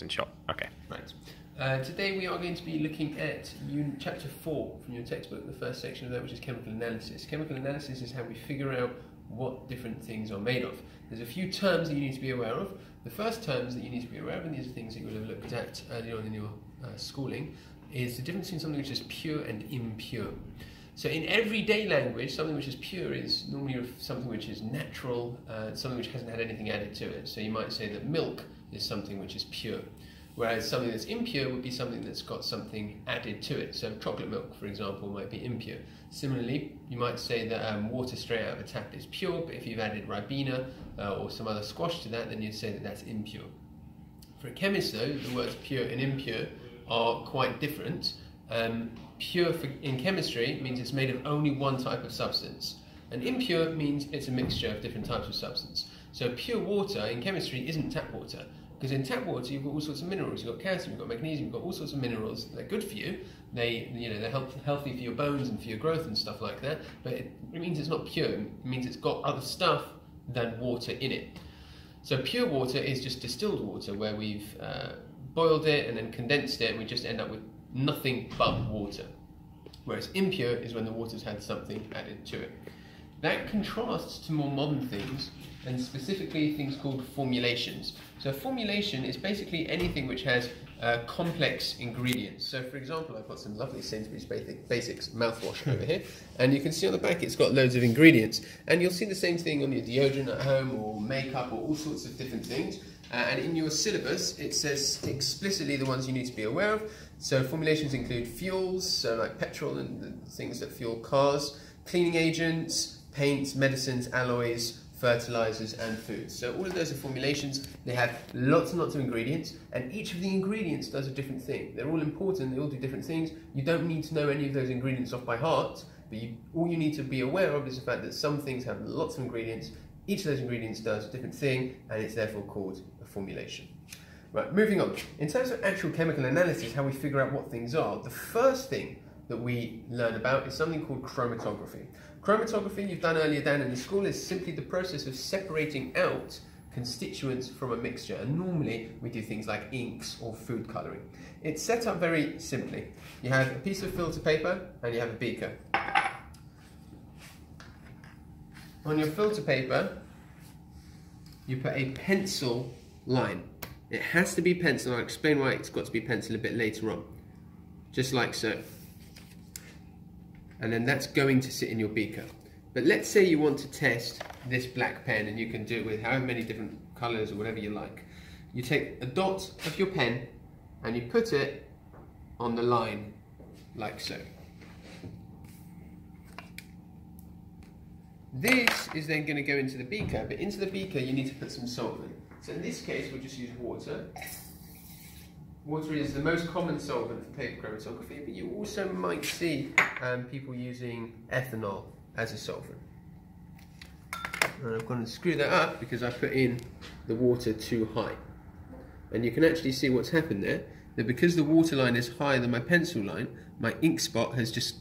in shot. Okay. Right. Uh, today we are going to be looking at chapter 4 from your textbook, the first section of that, which is chemical analysis. Chemical analysis is how we figure out what different things are made of. There's a few terms that you need to be aware of. The first terms that you need to be aware of, and these are things that you will have looked at earlier on in your uh, schooling, is the difference between something which is pure and impure. So in everyday language, something which is pure is normally something which is natural, uh, something which hasn't had anything added to it. So you might say that milk is something which is pure. Whereas something that's impure would be something that's got something added to it. So chocolate milk, for example, might be impure. Similarly, you might say that um, water straight out of a tap is pure, but if you've added ribena uh, or some other squash to that, then you'd say that that's impure. For a chemist, though, the words pure and impure are quite different. Um, pure for, in chemistry means it's made of only one type of substance, and impure means it's a mixture of different types of substance. So pure water in chemistry isn't tap water. Because in tap water, you've got all sorts of minerals. You've got calcium, you've got magnesium, you've got all sorts of minerals. They're good for you. They, you know, they're health, healthy for your bones and for your growth and stuff like that. But it, it means it's not pure. It means it's got other stuff than water in it. So pure water is just distilled water where we've uh, boiled it and then condensed it, and we just end up with nothing but water. Whereas impure is when the water's had something added to it. That contrasts to more modern things, and specifically things called formulations. So a formulation is basically anything which has uh, complex ingredients. So for example, I've got some lovely Sainsbury's Basics mouthwash over here, and you can see on the back it's got loads of ingredients. And you'll see the same thing on your deodorant at home, or makeup, or all sorts of different things. Uh, and in your syllabus, it says explicitly the ones you need to be aware of. So formulations include fuels, so like petrol and things that fuel cars, cleaning agents, paints, medicines, alloys, fertilizers and foods. So all of those are formulations. They have lots and lots of ingredients and each of the ingredients does a different thing. They're all important, they all do different things. You don't need to know any of those ingredients off by heart, but you, all you need to be aware of is the fact that some things have lots of ingredients. Each of those ingredients does a different thing and it's therefore called a formulation. Right, moving on. In terms of actual chemical analysis, how we figure out what things are, the first thing that we learn about is something called chromatography. Chromatography, you've done earlier down in the school, is simply the process of separating out constituents from a mixture. And normally we do things like inks or food colouring. It's set up very simply. You have a piece of filter paper and you have a beaker. On your filter paper, you put a pencil line. It has to be pencil. I'll explain why it's got to be pencil a bit later on. Just like so and then that's going to sit in your beaker. But let's say you want to test this black pen and you can do it with however many different colors or whatever you like. You take a dot of your pen and you put it on the line like so. This is then going to go into the beaker, but into the beaker you need to put some solvent. So in this case we'll just use water. Water is the most common solvent for paper chromatography, but you also might see um, people using ethanol as a solvent. And I'm going to screw that up because I put in the water too high. And you can actually see what's happened there, that because the water line is higher than my pencil line, my ink spot has just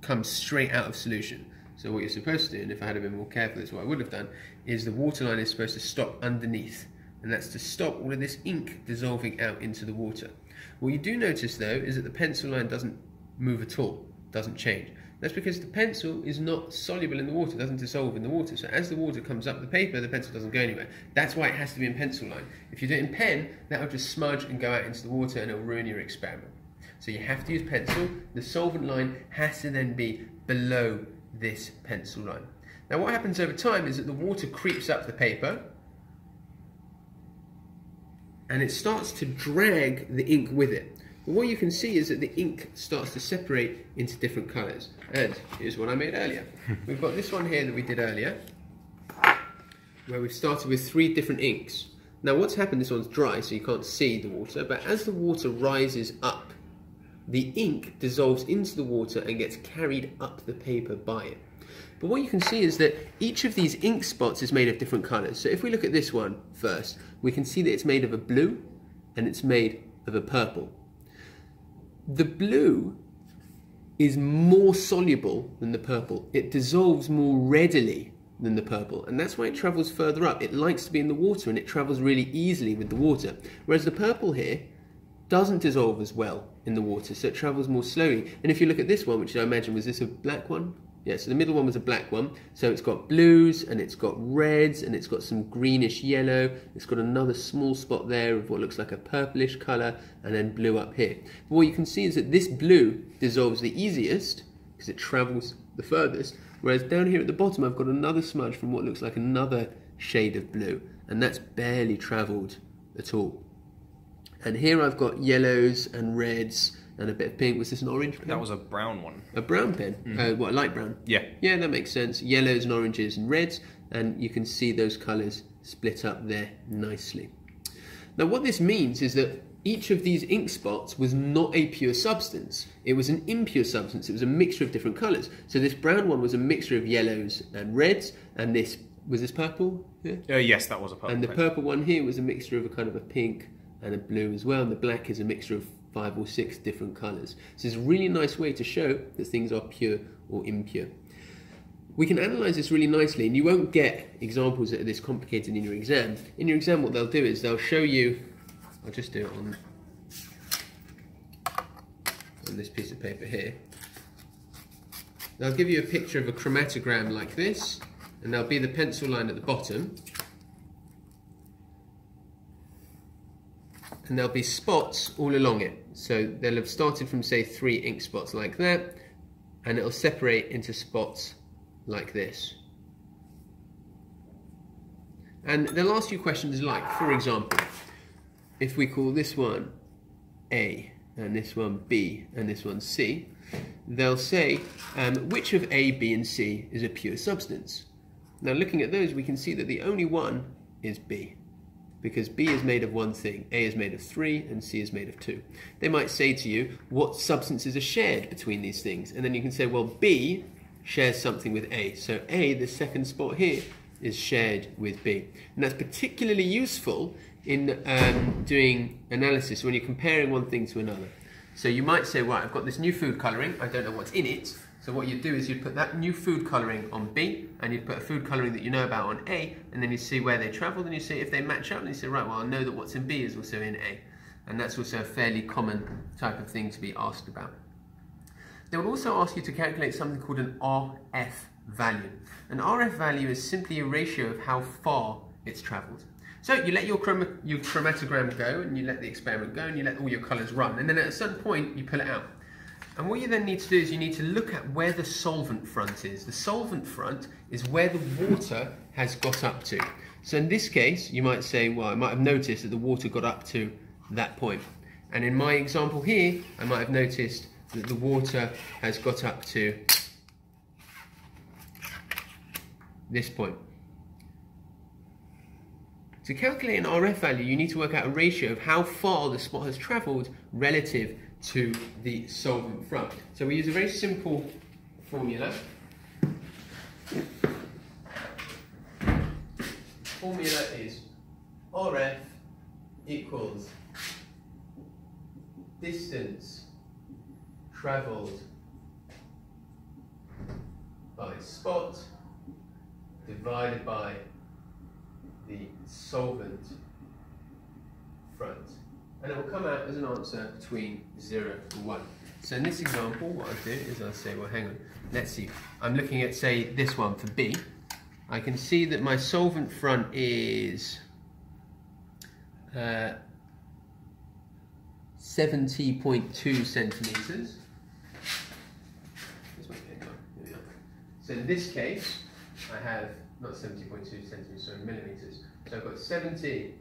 come straight out of solution. So what you're supposed to do, and if I had been more careful, that's what I would have done, is the water line is supposed to stop underneath and that's to stop all of this ink dissolving out into the water. What you do notice though is that the pencil line doesn't move at all, doesn't change. That's because the pencil is not soluble in the water, doesn't dissolve in the water. So as the water comes up the paper, the pencil doesn't go anywhere. That's why it has to be in pencil line. If you do it in pen, that'll just smudge and go out into the water and it'll ruin your experiment. So you have to use pencil. The solvent line has to then be below this pencil line. Now what happens over time is that the water creeps up the paper and it starts to drag the ink with it. But what you can see is that the ink starts to separate into different colours. And here's what I made earlier. We've got this one here that we did earlier, where we've started with three different inks. Now what's happened, this one's dry, so you can't see the water, but as the water rises up, the ink dissolves into the water and gets carried up the paper by it. But what you can see is that each of these ink spots is made of different colours. So if we look at this one first, we can see that it's made of a blue and it's made of a purple. The blue is more soluble than the purple. It dissolves more readily than the purple, and that's why it travels further up. It likes to be in the water and it travels really easily with the water. Whereas the purple here doesn't dissolve as well in the water, so it travels more slowly. And if you look at this one, which I imagine was this a black one? Yeah, so the middle one was a black one. So it's got blues and it's got reds and it's got some greenish yellow. It's got another small spot there of what looks like a purplish colour and then blue up here. But what you can see is that this blue dissolves the easiest because it travels the furthest. Whereas down here at the bottom, I've got another smudge from what looks like another shade of blue and that's barely travelled at all. And here I've got yellows and reds and a bit of pink. Was this an orange pen? That was a brown one. A brown pen? Mm. Uh, what, a light brown? Yeah. Yeah, that makes sense. Yellows and oranges and reds, and you can see those colours split up there nicely. Now, what this means is that each of these ink spots was not a pure substance. It was an impure substance. It was a mixture of different colours. So this brown one was a mixture of yellows and reds, and this was this purple? Yeah. Uh, yes, that was a purple. And the purple one here was a mixture of a kind of a pink and a blue as well. And the black is a mixture of five or six different colours. So it's a really nice way to show that things are pure or impure. We can analyse this really nicely, and you won't get examples that are this complicated in your exam. In your exam, what they'll do is they'll show you, I'll just do it on, on this piece of paper here. They'll give you a picture of a chromatogram like this, and there'll be the pencil line at the bottom, and there'll be spots all along it. So they'll have started from say three ink spots like that and it'll separate into spots like this. And they'll ask you questions like, for example, if we call this one A and this one B and this one C, they'll say um, which of A, B and C is a pure substance. Now looking at those we can see that the only one is B because B is made of one thing, A is made of three, and C is made of two. They might say to you, what substances are shared between these things? And then you can say, well, B shares something with A. So A, the second spot here, is shared with B. And that's particularly useful in um, doing analysis when you're comparing one thing to another. So you might say, right, I've got this new food colouring, I don't know what's in it, so what you'd do is you'd put that new food colouring on B, and you'd put a food colouring that you know about on A, and then you see where they travelled, and you see if they match up, and you say, right, well, I know that what's in B is also in A. And that's also a fairly common type of thing to be asked about. They will also ask you to calculate something called an RF value. An RF value is simply a ratio of how far it's travelled. So you let your, chrom your chromatogram go, and you let the experiment go, and you let all your colours run, and then at a certain point, you pull it out. And what you then need to do is you need to look at where the solvent front is. The solvent front is where the water has got up to. So in this case, you might say, well, I might have noticed that the water got up to that point. And in my example here, I might have noticed that the water has got up to this point. To calculate an RF value, you need to work out a ratio of how far the spot has travelled relative to the solvent front. So we use a very simple formula. Formula is RF equals distance travelled by spot divided by the solvent front and it will come out as an answer between 0 and 1. So in this example, what I'll do is I'll say, well, hang on, let's see. I'm looking at, say, this one for B. I can see that my solvent front is uh, 70.2 centimetres. So in this case, I have not 70.2 centimetres, sorry, millimetres. So I've got 70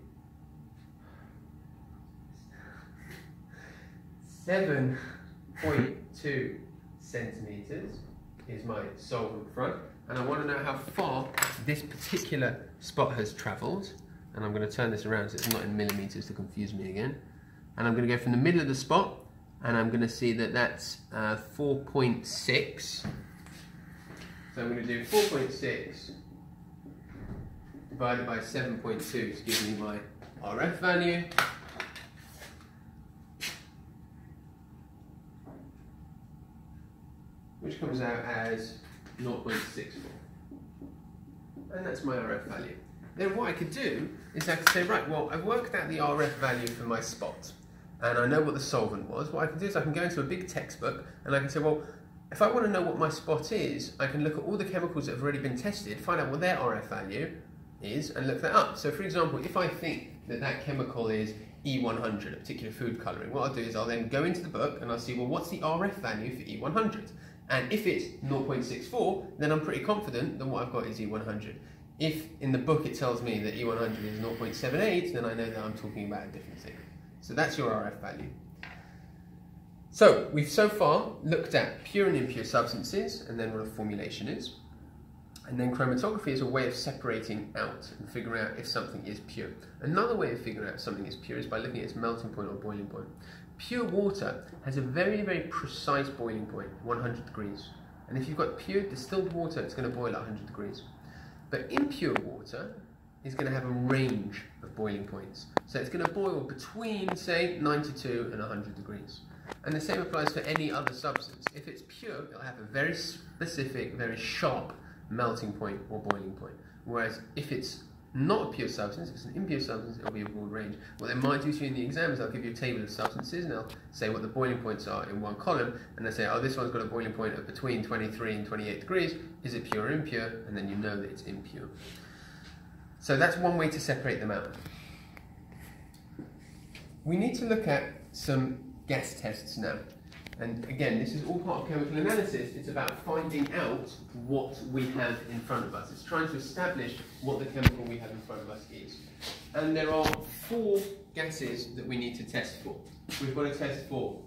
7.2 centimeters is my solvent front and I want to know how far this particular spot has traveled. And I'm going to turn this around so it's not in millimeters to confuse me again. And I'm going to go from the middle of the spot and I'm going to see that that's uh, 4.6 so I'm going to do 4.6 divided by 7.2 to give me my RF value which comes out as 0.64. and that's my RF value. Then what I could do is I could say, right, well, I've worked out the RF value for my spot, and I know what the solvent was. What I can do is I can go into a big textbook, and I can say, well, if I want to know what my spot is, I can look at all the chemicals that have already been tested, find out what their RF value is, and look that up. So for example, if I think that that chemical is E100, a particular food colouring, what I'll do is I'll then go into the book and I'll see, well, what's the RF value for E100? And if it's 0.64, then I'm pretty confident that what I've got is E100. If in the book it tells me that E100 is 0.78, then I know that I'm talking about a different thing. So that's your RF value. So we've so far looked at pure and impure substances and then what a formulation is. And then chromatography is a way of separating out and figuring out if something is pure. Another way of figuring out if something is pure is by looking at its melting point or boiling point. Pure water has a very, very precise boiling point, 100 degrees. And if you've got pure distilled water, it's going to boil at 100 degrees. But impure water is going to have a range of boiling points. So it's going to boil between, say, 92 and 100 degrees. And the same applies for any other substance. If it's pure, it'll have a very specific, very sharp melting point or boiling point. Whereas if it's not a pure substance, it's an impure substance, it'll be a broad range. What they might do to you in the exam is they'll give you a table of substances and they'll say what the boiling points are in one column and they say, oh, this one's got a boiling point of between 23 and 28 degrees. Is it pure or impure? And then you know that it's impure. So that's one way to separate them out. We need to look at some gas tests now. And again, this is all part of chemical analysis. It's about finding out what we have in front of us. It's trying to establish what the chemical we have in front of us is. And there are four gases that we need to test for. We've got to test for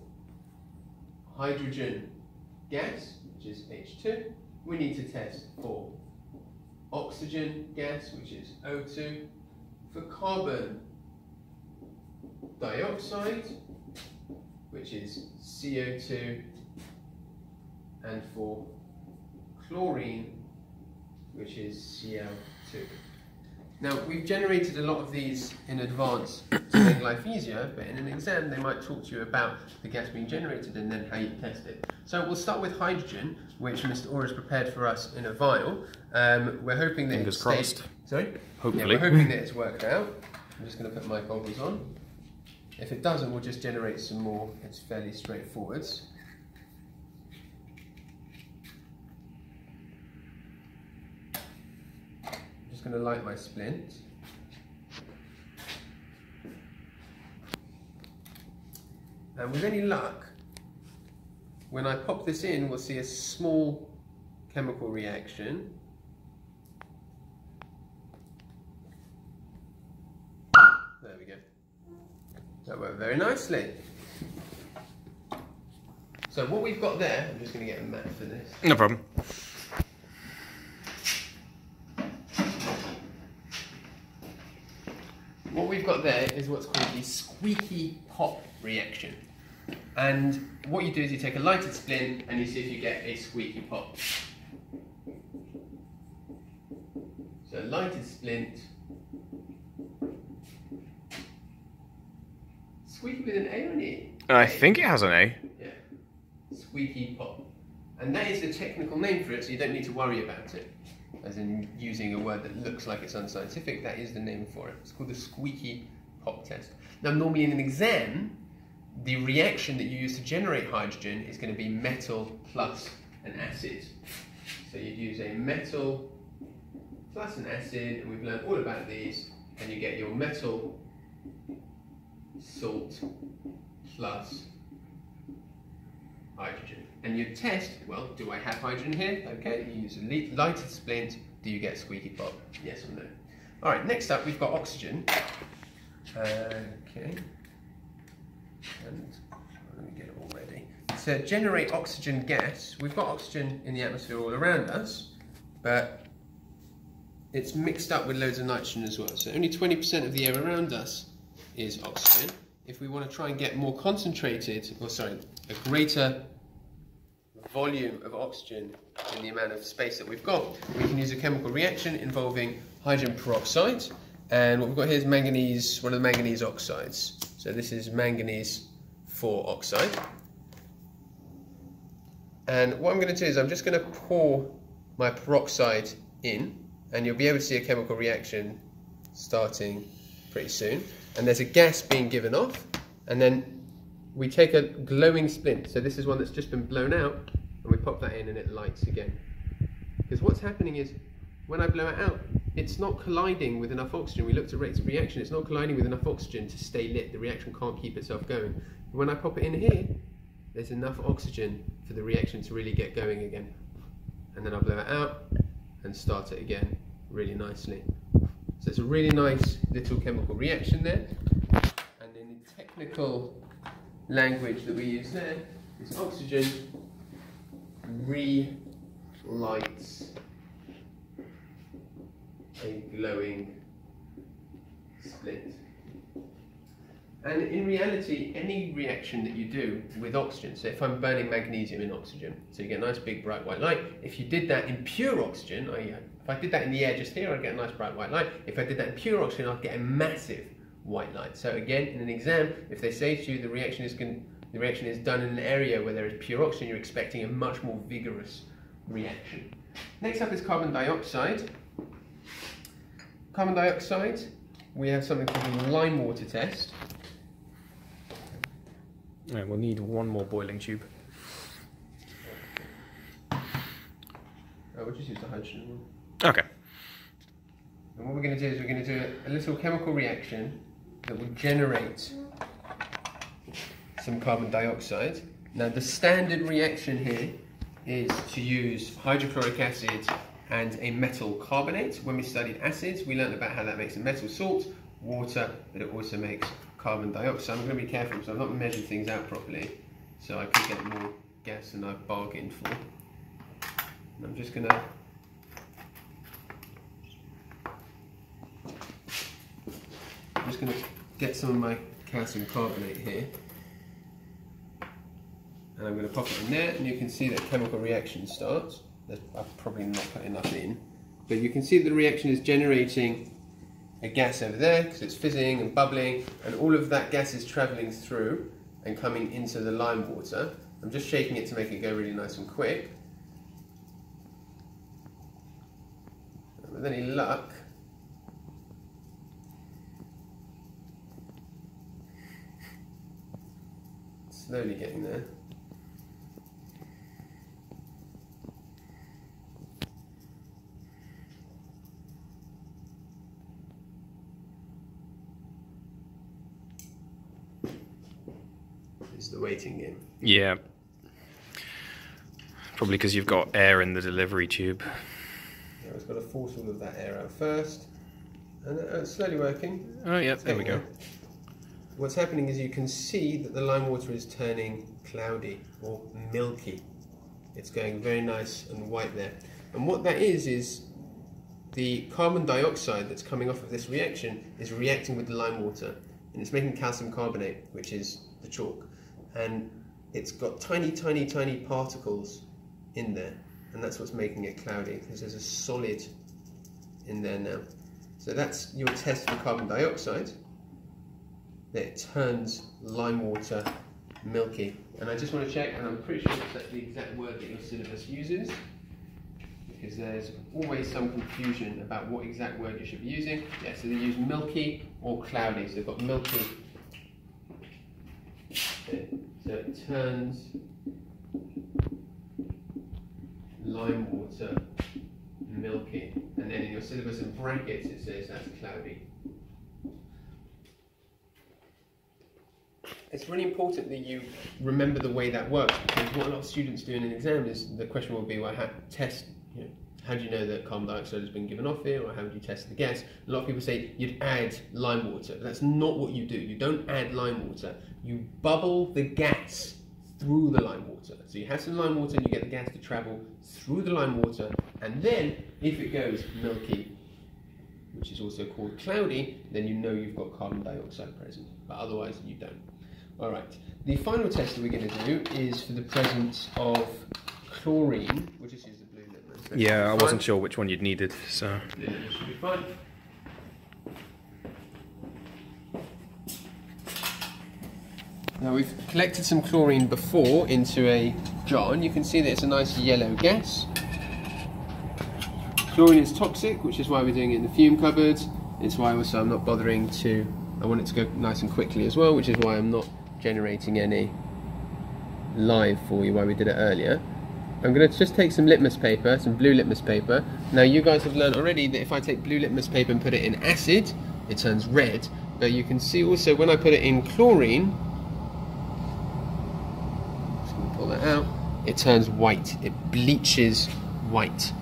hydrogen gas, which is H2. We need to test for oxygen gas, which is O2. For carbon dioxide, which is CO2, and for chlorine, which is Cl2. Now, we've generated a lot of these in advance to make life easier, but in an exam they might talk to you about the gas being generated and then how you test it. So we'll start with hydrogen, which Mr. Orr has prepared for us in a vial. Um, we're hoping that Fingers it's crossed. Sorry? Hopefully. Yeah, we're hoping that it's worked out. I'm just going to put my goggles on. If it doesn't, we'll just generate some more. It's fairly straightforward. I'm just going to light my splint. And with any luck, when I pop this in, we'll see a small chemical reaction. There we go. That worked very nicely. So what we've got there, I'm just going to get a mat for this. No problem. What we've got there is what's called the squeaky pop reaction. And what you do is you take a lighted splint and you see if you get a squeaky pop. So lighted splint. Squeaky with an A or an E? I think it has an A. Yeah. Squeaky pop. And that is the technical name for it, so you don't need to worry about it. As in using a word that looks like it's unscientific, that is the name for it. It's called the squeaky pop test. Now, normally in an exam, the reaction that you use to generate hydrogen is going to be metal plus an acid. So you'd use a metal plus an acid, and we've learned all about these, and you get your metal salt plus hydrogen. And you test, well, do I have hydrogen here? Okay, you use a li- lighted splint, do you get squeaky pop? Yes or no? All right, next up we've got oxygen. Okay. And let me get it all ready. To generate oxygen gas, we've got oxygen in the atmosphere all around us, but it's mixed up with loads of nitrogen as well. So only 20% of the air around us is oxygen. If we want to try and get more concentrated, or sorry, a greater volume of oxygen in the amount of space that we've got, we can use a chemical reaction involving hydrogen peroxide. And what we've got here is manganese, one of the manganese oxides. So this is manganese 4 oxide. And what I'm going to do is I'm just going to pour my peroxide in. and you'll be able to see a chemical reaction starting pretty soon. And there's a gas being given off, and then we take a glowing splint. So this is one that's just been blown out, and we pop that in and it lights again. Because what's happening is, when I blow it out, it's not colliding with enough oxygen. We looked at rates of reaction, it's not colliding with enough oxygen to stay lit. The reaction can't keep itself going. When I pop it in here, there's enough oxygen for the reaction to really get going again. And then I blow it out and start it again really nicely. So it's a really nice little chemical reaction there. And in the technical language that we use there, is oxygen relights a glowing split. And in reality, any reaction that you do with oxygen, so if I'm burning magnesium in oxygen, so you get a nice big bright white light. If you did that in pure oxygen, I, if I did that in the air just here, I'd get a nice bright white light. If I did that in pure oxygen, I'd get a massive white light. So again, in an exam, if they say to you the reaction is the reaction is done in an area where there is pure oxygen, you're expecting a much more vigorous reaction. Next up is carbon dioxide. Carbon dioxide, we have something called the lime water test. Right, we'll need one more boiling tube. Oh, we'll just use the hydrogen one. Okay. And what we're going to do is we're going to do a little chemical reaction that will generate some carbon dioxide. Now the standard reaction here is to use hydrochloric acid and a metal carbonate. When we studied acids, we learned about how that makes a metal salt, water, but it also makes carbon dioxide. I'm going to be careful because I've not measured things out properly, so I could get more gas than I've bargained for. And I'm just going to just going to get some of my calcium carbonate here. And I'm going to pop it in there and you can see that chemical reaction starts. I've probably not put enough in. But you can see the reaction is generating a gas over there because it's fizzing and bubbling and all of that gas is travelling through and coming into the lime water. I'm just shaking it to make it go really nice and quick. With any luck, slowly getting there. It's the waiting game. Yeah. Probably because you've got air in the delivery tube. Yeah, it's got to force all of that air out first. And uh, it's slowly working. Oh, yeah, there we go. What's happening is you can see that the lime water is turning cloudy or milky. It's going very nice and white there. And what that is, is the carbon dioxide that's coming off of this reaction is reacting with the lime water. And it's making calcium carbonate, which is the chalk. And it's got tiny, tiny, tiny particles in there. And that's what's making it cloudy, because there's a solid in there now. So that's your test for carbon dioxide that it turns lime water milky. And I just want to check, and I'm pretty sure that's the exact word that your syllabus uses, because there's always some confusion about what exact word you should be using. Yeah, so they use milky or cloudy. So they've got milky. So it turns lime water milky. And then in your syllabus in brackets it says that's cloudy. It's really important that you remember the way that works because what a lot of students do in an exam is the question will be, well, how, test, you know, how do you know that carbon dioxide has been given off here or how do you test the gas? A lot of people say you'd add lime water. That's not what you do. You don't add lime water. You bubble the gas through the lime water. So you have some lime water and you get the gas to travel through the lime water and then if it goes milky, which is also called cloudy, then you know you've got carbon dioxide present, but otherwise you don't. All right. The final test that we're going to do is for the presence of chlorine. We'll just use the blue litmus. Yeah, I wasn't sure which one you'd needed, so. Litmus should be fine. Now we've collected some chlorine before into a jar and you can see that it's a nice yellow gas. Chlorine is toxic, which is why we're doing it in the fume cupboards. It's why also I'm not bothering to, I want it to go nice and quickly as well, which is why I'm not generating any live for you, why we did it earlier. I'm going to just take some litmus paper, some blue litmus paper. Now you guys have learned already that if I take blue litmus paper and put it in acid, it turns red. But you can see also when I put it in chlorine, just going to pull that out, it turns white. It bleaches white.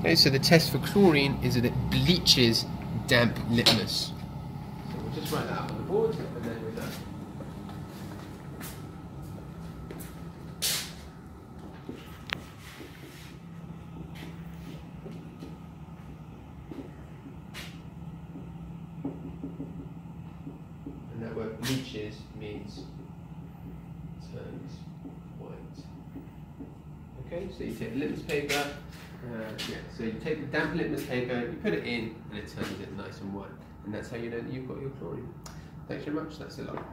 Okay, so the test for chlorine is that it bleaches damp litmus. So we'll just write that up on the board and then we're done. And that word bleaches means turns white. Okay, so you take the litmus paper, uh, yeah, so you take the damp litmus paper, you put it in, and it turns it nice and white. And that's how you know that you've got your chlorine. Thanks very much, that's a lot.